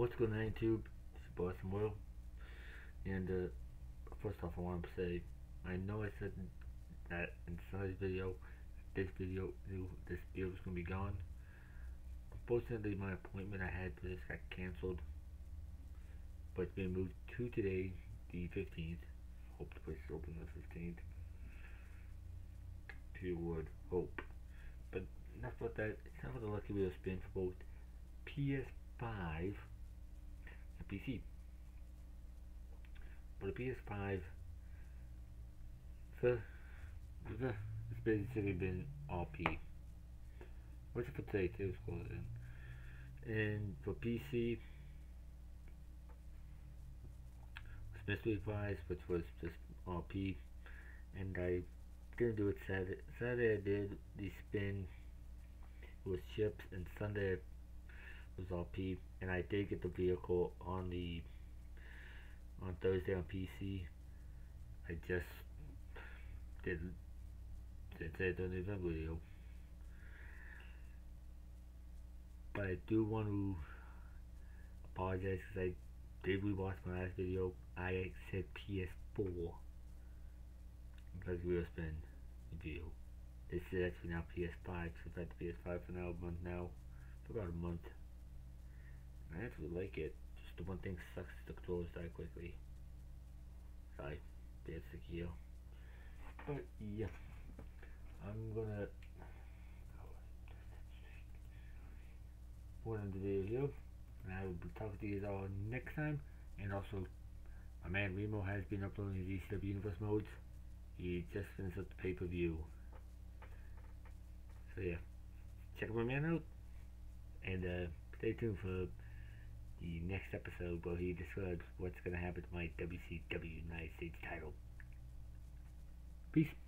What's going on YouTube? It's boy Samuel. And uh, first off I want to say, I know I said that in Sunday's video, this video, this video was going to be gone. Unfortunately my appointment I had for this got cancelled. But it's been moved to today, the 15th. Hope the place is open on the 15th. To your word, hope. But enough about that. It's time for the lucky wheel spin for both PS5 PC. But the PS5, the, the, it's basically been RP. It for today? Today's closing. And for PC, Mystery Prize, which was just RP, and I didn't do it Saturday. Saturday I did the spin with chips, and Sunday was RP, and I did get the vehicle on the on Thursday on PC. I just didn't didn't say on the video. But I do want to apologize because I did rewatch my last video. I said PS4 because we were spin review. This is actually now PS5 because I've had the PS5 for now a month now. For about a month. I actually like it. Just the one thing sucks is the controls die quickly. Sorry, basic here. But yeah, I'm gonna put in the video, and I will be talking to you all next time. And also, my man Remo has been uploading these ECW Universe modes. He just finished up the pay per view. So yeah, check my man out, and uh, stay tuned for the next episode where he describes what's going to happen to my WCW United States title. Peace.